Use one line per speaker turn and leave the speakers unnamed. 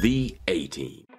The A Team.